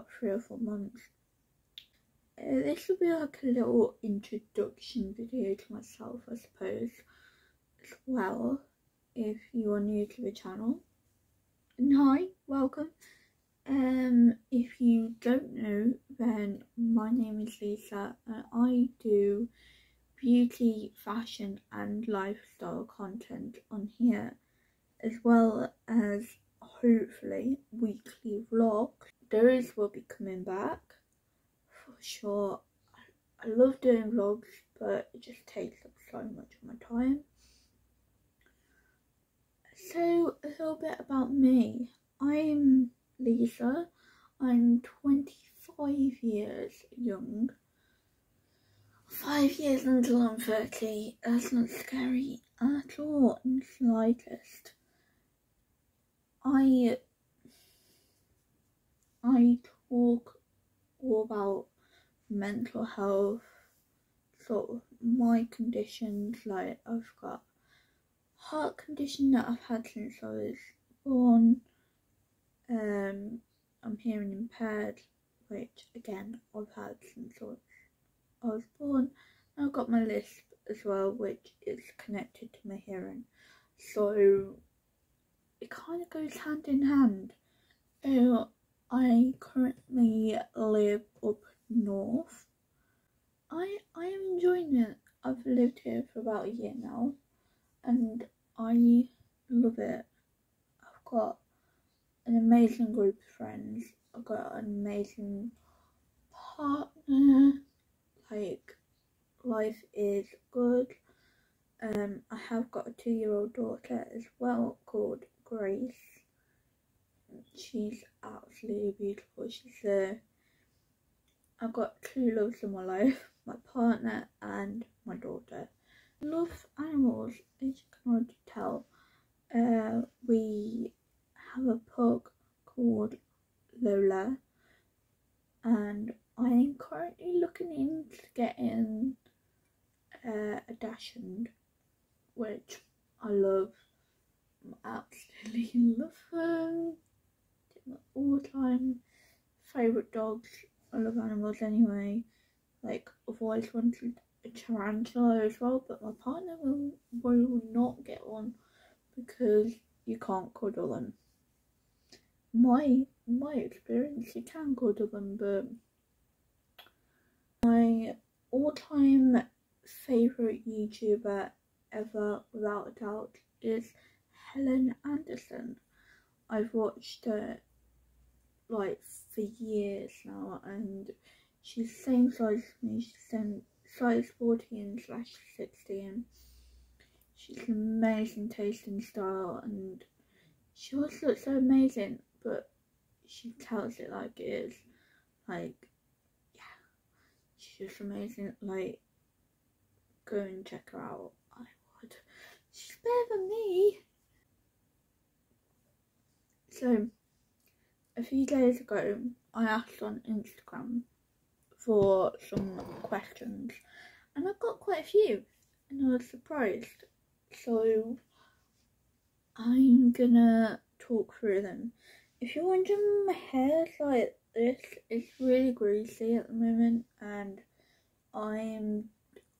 about three or four months. Uh, this will be like a little introduction video to myself, I suppose, as well, if you are new to the channel. And hi, welcome. Um, if you don't know, then my name is Lisa and I do beauty, fashion and lifestyle content on here as well as hopefully weekly vlogs. Those will be coming back for sure. I love doing vlogs but it just takes up so much of my time. So a little bit about me. I'm Lisa. I'm 25 years young. Five years until I'm 30. That's not scary at all in the slightest. I I talk all about mental health, sort of my conditions, like I've got heart condition that I've had since I was born, um, I'm hearing impaired, which again I've had since I was born. I've got my lisp as well, which is connected to my hearing. So it kind of goes hand in hand. So I currently live up north. I I am enjoying it. I've lived here for about a year now, and I love it. I've got an amazing group of friends. I've got an amazing partner. Like, life is good. Um, I have got a two-year-old daughter as well called Grace. She's absolutely beautiful. She's a. I've got two loves in my life: my partner and my daughter. Love animals, as you can already tell. Uh, we have a pug called Lola and I am currently looking into getting uh, a Dachshund which I love I absolutely love them my all-time favourite dogs I love animals anyway. Like I've always wanted a tarantula as well but my partner will, will not get one because you can't cuddle them. My my experience you can cuddle them but my all-time favorite youtuber ever without a doubt is helen anderson. I've watched her like for years now and she's the same size as me she's same size 14 slash 16 she's amazing taste and style and she always looks so amazing but she tells it like it is. Like, yeah, she's just amazing. Like, go and check her out. I would. She's better than me. So, a few days ago, I asked on Instagram for some questions, and I got quite a few, and I was surprised. So, I'm gonna talk through them. If you're wondering, my hair is like this. It's really greasy at the moment, and I'm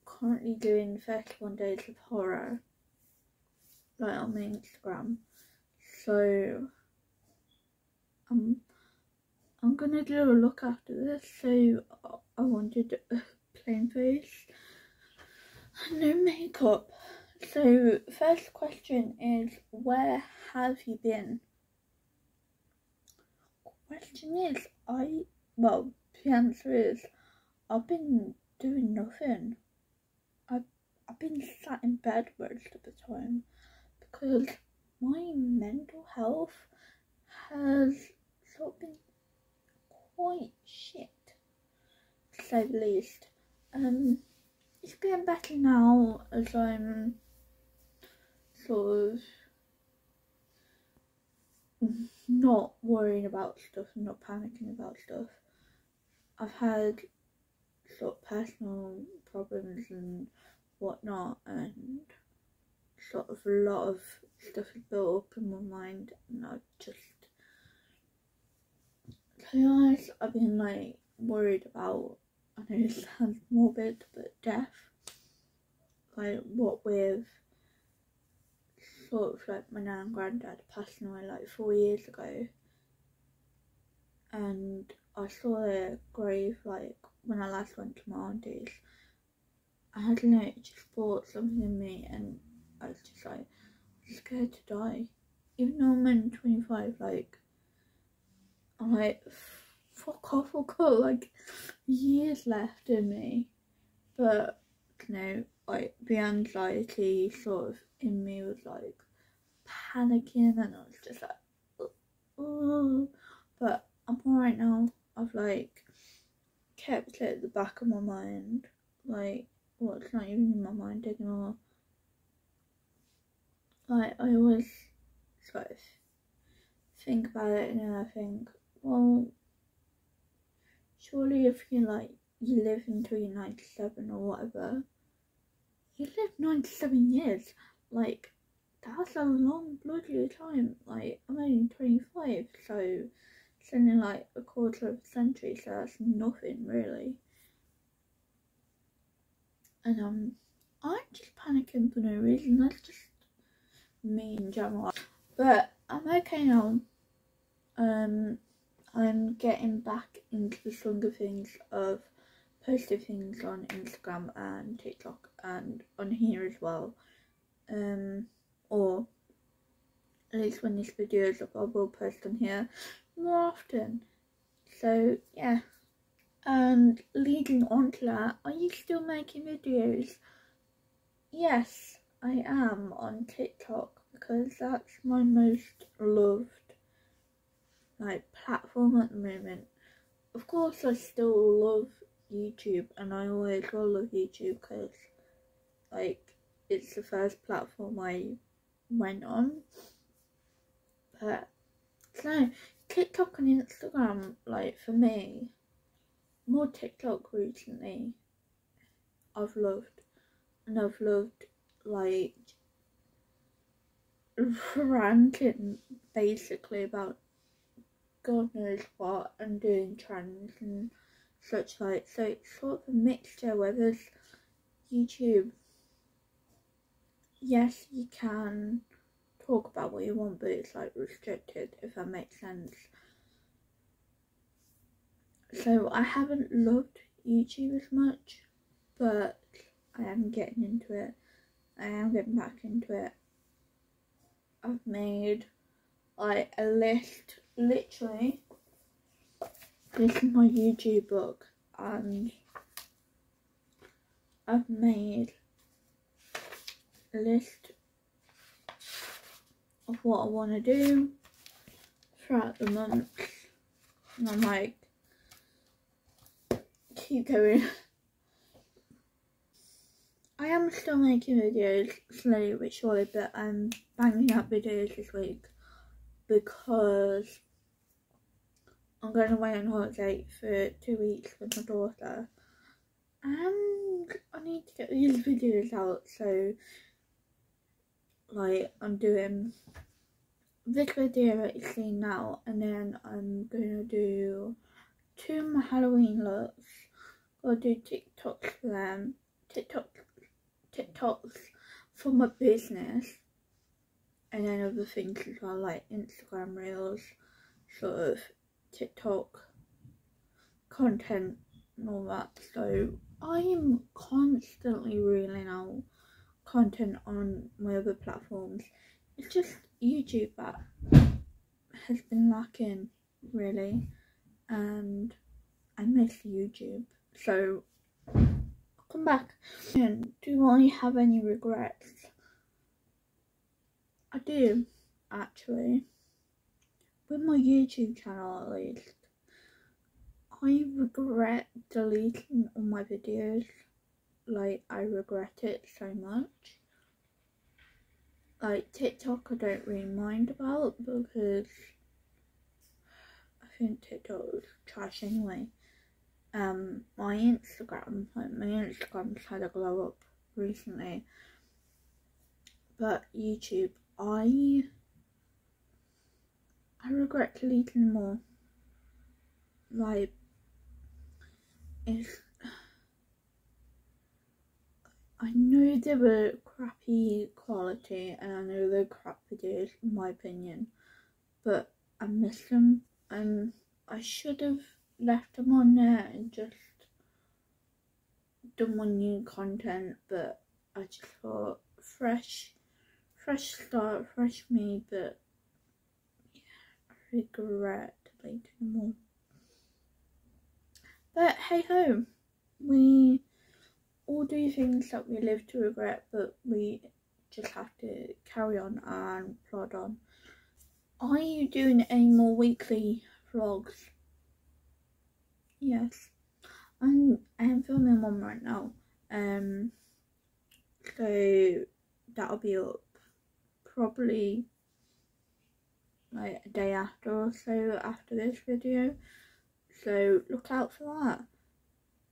currently doing 31 Days of Horror, like on my Instagram. So, I'm I'm gonna do a look after this. So, I wanted a uh, plain face, no makeup. So, first question is, where have you been? question is, I, well, the answer is, I've been doing nothing. I've, I've been sat in bed most of the time because my mental health has been quite shit, to say the least. Um, it's getting better now as I'm sort of not worrying about stuff and not panicking about stuff. I've had sort of personal problems and whatnot, and sort of a lot of stuff has built up in my mind, and I've just, honest, I've been like worried about. I know it sounds morbid, but death. Like what with sort of like my nan and granddad passing away like four years ago, and I saw their grave like when I last went to my auntie's. I don't know, it just brought something in me, and I was just like scared to die. Even though I'm only 25, like, I'm like, fuck off, I've got like years left in me. But, you know, like, the anxiety sort of in me was like panicking, and I was just like. But I'm alright now. I've like kept it at the back of my mind. Like, well, it's not even in my mind anymore. Like, I always sort of think about it and I think, well, surely if you like, you live until you're 97 or whatever, you live 97 years. Like, that's a long bloody time. Like, I'm only 25, so it's only like a quarter of a century, so that's nothing really. And um, I'm just panicking for no reason. That's just me in general. But I'm okay now. Um, I'm getting back into the swing of things of posting things on Instagram and TikTok and on here as well. Um, or at least when this video is up, I will post on here more often. So yeah. And leading on to that, are you still making videos? Yes, I am on TikTok because that's my most loved like platform at the moment. Of course, I still love YouTube, and I always will love YouTube because like it's the first platform I went on. But no, TikTok and Instagram, like for me, more TikTok recently. I've loved, and I've loved like ranting basically about God knows what and doing trends and such like. So it's sort of a mixture where there's YouTube. Yes, you can talk about what you want, but it's like restricted, if that makes sense. So I haven't loved YouTube as much, but I am getting into it. I am getting back into it. I've made like a list, literally. This is my YouTube book, and I've made a list of what I want to do throughout the month. And I'm like, keep going. I am still making videos slowly but surely, but I'm banging out videos this week because I'm going away on holiday for two weeks with my daughter. And I need to get these videos out, so like I'm doing this video that now and then I'm gonna do two my Halloween looks. I'll do TikToks for them. TikTok TikToks for my business and then other things as well like Instagram reels, sort of TikTok content and all that. So I am constantly reeling out content on my other platforms. It's just YouTube that has been lacking really and I miss YouTube. So come back. And do I have any regrets? I do actually. With my YouTube channel at least. I regret deleting all my videos like I regret it so much. Like TikTok I don't really mind about because I think TikTok was trash anyway. Um, my Instagram, like my Instagram's had a glow up recently, but YouTube, I Regret deleting more. Like, it's I know they were crappy quality and I know they're crap videos in my opinion, but I miss them and I should have left them on there and just done more new content, but I just thought fresh, fresh start, fresh me, but regret them all. But hey ho, we all do things that we live to regret, but we just have to carry on and plod on. Are you doing any more weekly vlogs? Yes, I'm, I am filming one right now. Um, so that'll be up probably like a day after or so after this video. So look out for that.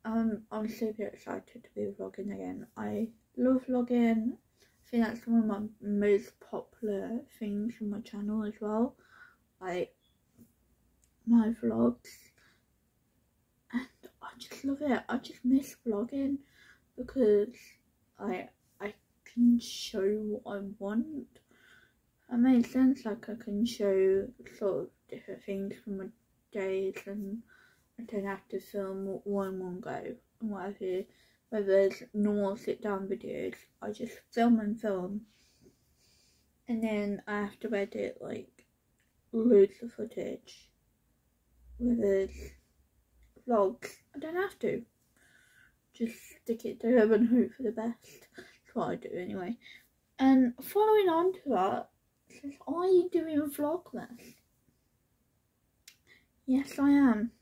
Um, I'm super excited to be vlogging again. I love vlogging. I think that's one of my most popular things on my channel as well. Like my vlogs. And I just love it. I just miss vlogging because I I can show what I want. That makes sense. Like I can show sort of different things from my days and I don't have to film one one go and whatever. Whether there's normal sit down videos, I just film and film. And then I have to edit like loads of footage. Whether it's vlogs, I don't have to. Just stick it there and hope for the best. That's what I do anyway. And following on to that, says, Are you doing Vlogmas? Yes, I am.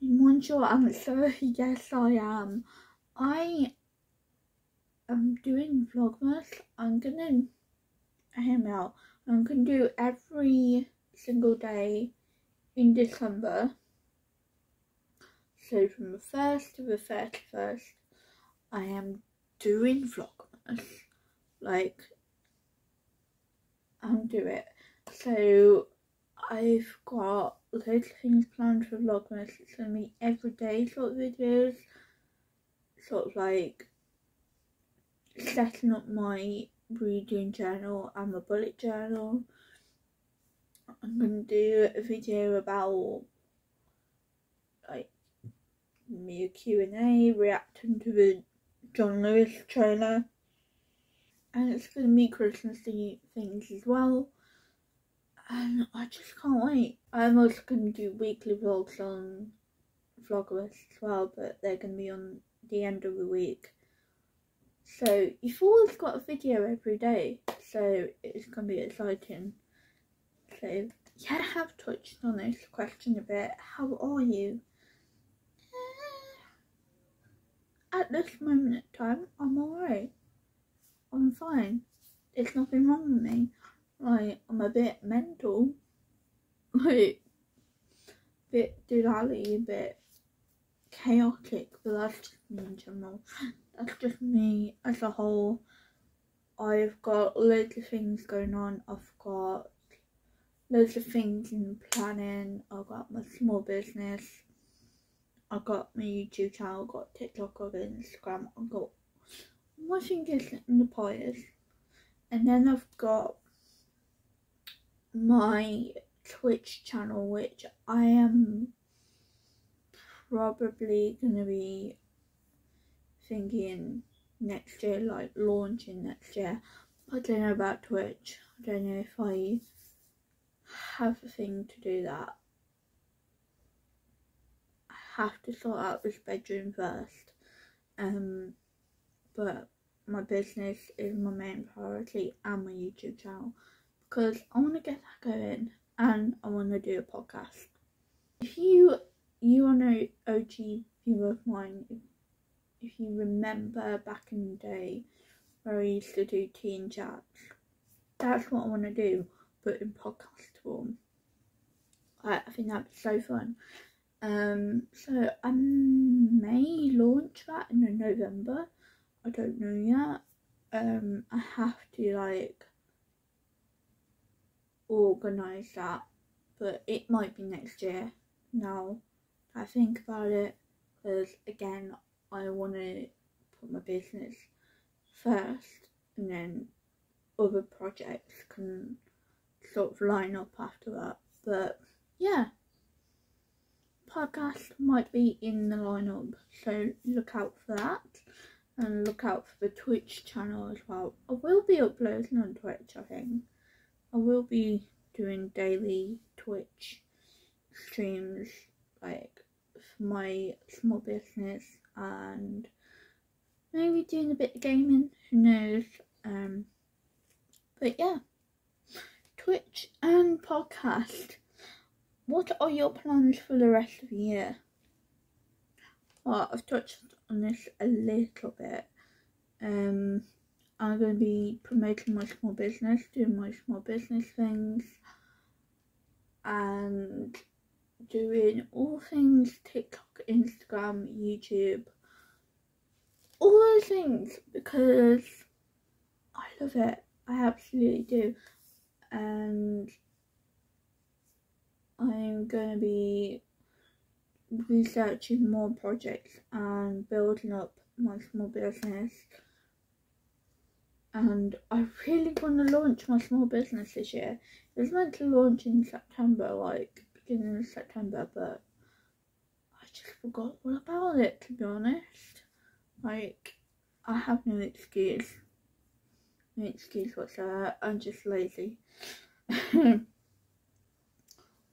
In one short answer, yes, I am. I am doing Vlogmas. I'm gonna hear me out. I'm gonna do every single day in December. So from the first to the thirty first, I am doing Vlogmas. Like I'm do it. So I've got loads of things planned for Vlogmas. It's gonna be everyday sort of videos, sort of like setting up my reading journal and my bullet journal. I'm gonna do a video about like me a Q&A reacting to the John Lewis trailer and it's gonna be Christmassy things as well and I just can't wait. I'm also going to do weekly vlogs on Vlogmas as well, but they're going to be on the end of the week. So you've always got a video every day, so it's going to be exciting. So yeah, I have touched on this question a bit. How are you? At this moment in time, I'm alright. I'm fine. There's nothing wrong with me like I'm a bit mental, like a bit doolally, a bit chaotic, but that's just me in general. That's just me as a whole. I've got loads of things going on. I've got loads of things in planning. I've got my small business. I've got my YouTube channel, I've got TikTok, I've got Instagram, I've got my fingers in the. And then I've got my Twitch channel, which I am probably going to be thinking next year, like launching next year. I don't know about Twitch. I don't know if I have a thing to do that. I have to sort out this bedroom first. Um, but my business is my main priority and my YouTube channel because I want to get that going and I want to do a podcast. If you you are an OG viewer of mine, if, you remember back in the day where I used to do teen chats, that's what I want to do, but in podcast form. I, I think that'd be so fun. Um, so I may launch that in November. I don't know yet. Um, I have to like organize that, but it might be next year. Now I think about it, because again, I want to put my business first, and then other projects can sort of line up after that. But yeah, podcast might be in the lineup, so look out for that. And look out for the Twitch channel as well. I will be uploading on Twitch, I think. I will be doing daily Twitch streams, like for my small business and maybe doing a bit of gaming, who knows. Um, but yeah, Twitch and podcast. What are your plans for the rest of the year? Well, I've touched on this a little bit. Um, I'm going to be promoting my small business, doing my small business things, and doing all things TikTok, Instagram, YouTube, all those things because I love it. I absolutely do. And I'm going to be researching more projects and building up my small business. And I really want to launch my small business this year. It was meant to launch in September, like beginning of September, but I just forgot all about it to be honest. Like, I have no excuse. No excuse whatsoever. I'm just lazy.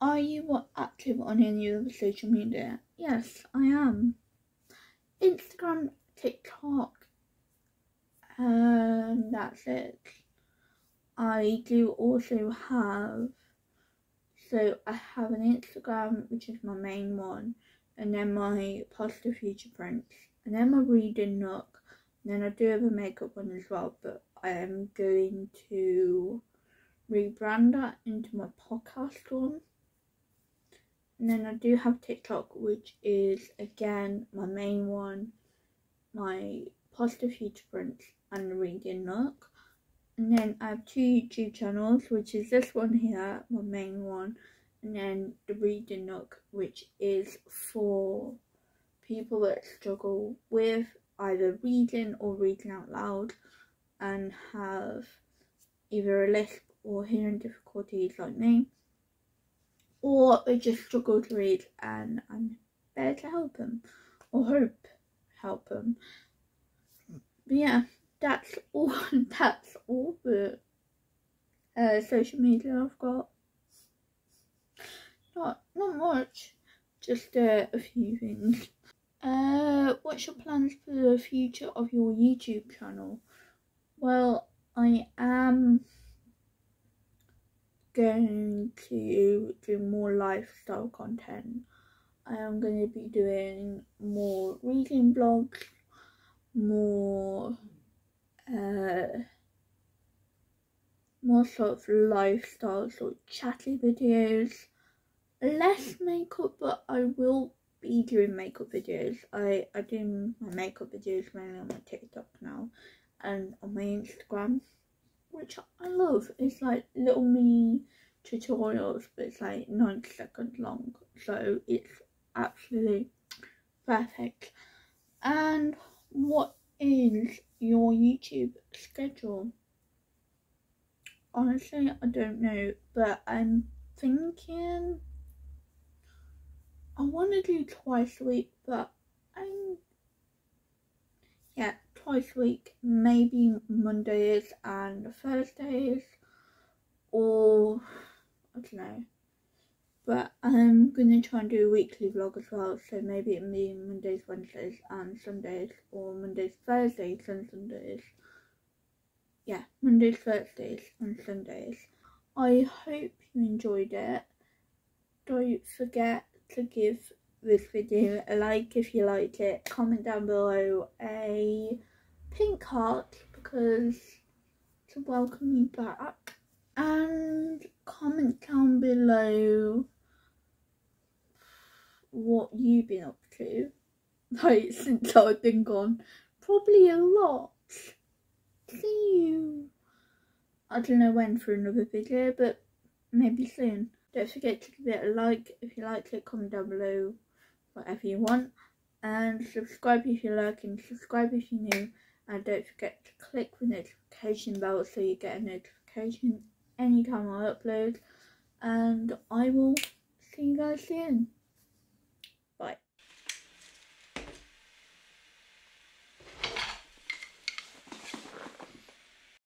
Are you active on any of the social media? Yes, I am. Instagram, TikTok, and that's it. I do also have, so I have an Instagram, which is my main one, and then my Positive Future Prints, and then my Reading Nook, and then I do have a makeup one as well, but I am going to rebrand that into my podcast one and then I do have TikTok, which is again my main one, my positive future prints and reading nook. And then I have two YouTube channels, which is this one here, my main one, and then the reading nook, which is for people that struggle with either reading or reading out loud and have either a lisp or hearing difficulties like me or they just struggle to read and I'm there to help them or hope help them. But yeah, that's all. That's all the uh, social media I've got. Not not much, just uh, a few things. Uh, what's your plans for the future of your YouTube channel? Well, I am going to do more lifestyle content. I am going to be doing more reading blogs, more uh, more sort of lifestyle sort of chatty videos. Less makeup, but I will be doing makeup videos. I, I do my makeup videos mainly on my TikTok now and on my Instagram which I love. It's like little mini tutorials, but it's like 90 seconds long, so it's absolutely perfect. And what is your YouTube schedule? Honestly, I don't know, but I'm thinking I want to do twice a week, but I'm twice a week, maybe Mondays and Thursdays, or I don't know. But I'm gonna try and do a weekly vlog as well, so maybe it'll be Mondays, Wednesdays, and Sundays, or Mondays, Thursdays, and Sundays. Yeah, Mondays, Thursdays, and Sundays. I hope you enjoyed it. Don't forget to give this video a like if you liked it comment down below a pink heart because to welcome you back and comment down below what you've been up to. Like since I've been gone. Probably a lot. See you. I don't know when for another video, but maybe soon. Don't forget to give it a like if you liked it, comment down below whatever you want. And subscribe if you like and subscribe if you're new. And don't forget to click the notification bell so you get a notification anytime I upload. And I will see you guys soon.